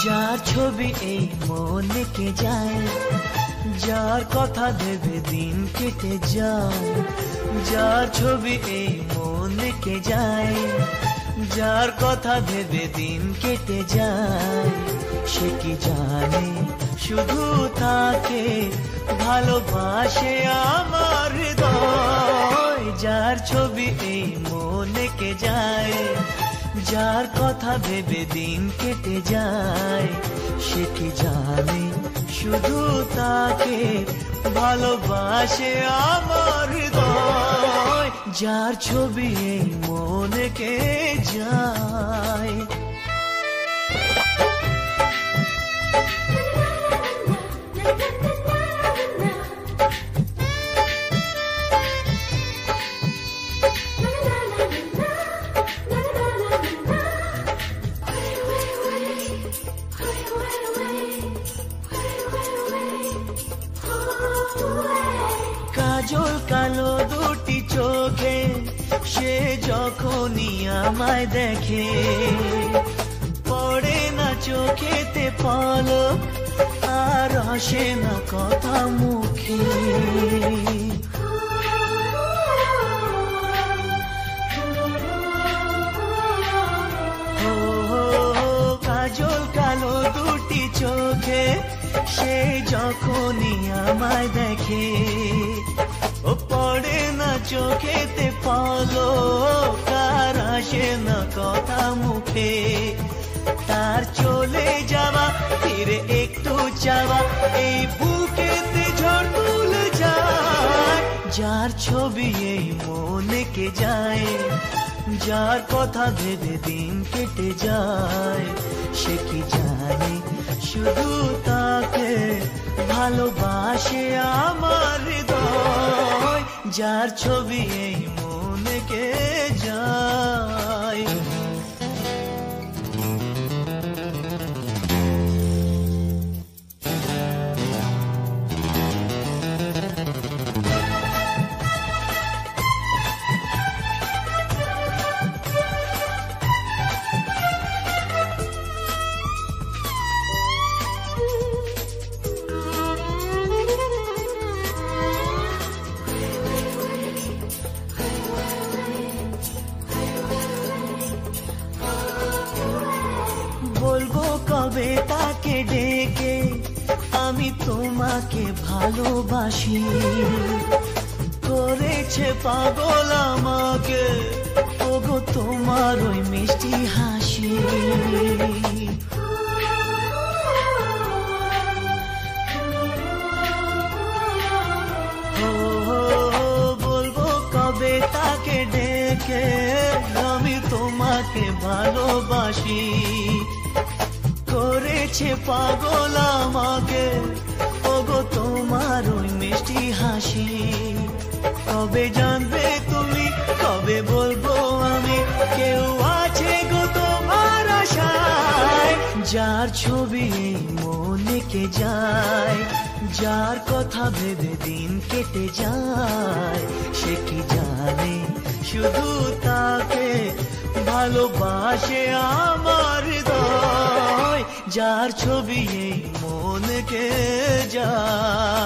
ছবি এই মনে কে যায়, যার কথা ভেবে দিন কেটে যায়, যার ছবি এই মনে কে যায়, যার কথা ভেবে দিন কেটে যায়। সে কি জানে? শুধু তাকে ভালোবাসে আমার হৃদয়, যার ছবি এই মনে কে যায় যার কথা ভেবে দিন কেটে যায়, সে কি জানে? শুধু তাকে ভালোবাসে আমার হৃদয়। যার ছবি মনে কালো দুটি চোখে, সে যখনই আমায় দেখে, পড়ে না চোখেতে পলো আর আসে না কথা মুখে। কাজল কালো দুটি চোখে, সে যখনই আমায় দেখে পড়ে না চোখেতে পলো কার আসে না কথা মুখে। তার চলে যাওয়া, ফিরে একটু যাওয়া এই বুকেতে ঝড়। তুলে যায় যার ছবি এই মনে কে যায়, যার কথা ভেবে দিন কেটে যায়। সে কি জানে, শুধু তাকে ভালোবাসে আমার যার ছবি এই মনে কে যায় আমি তোমাকে ভালোবাসি। করেছে পাগল আমাকে ওগো তোমার ওই মিষ্টি হাসি। বলব কবে তাকে ডেকে আমি তোমাকে ভালোবাসি। করেছে পাগল আমাকে। ওগো, তোমার ওই মিষ্টি হাসি। কবে জানবে তুমি, কবে বলব আমি? কেউ আছে গো তোমার আশায়, যার ছবি এই মনে কে যায়। যার কথা ভেবে দিন কেটে যায়, সে কি জানে? শুধু তাকে ভালোবাসে আমার হৃদয় যার ছবি এই মনকে যায়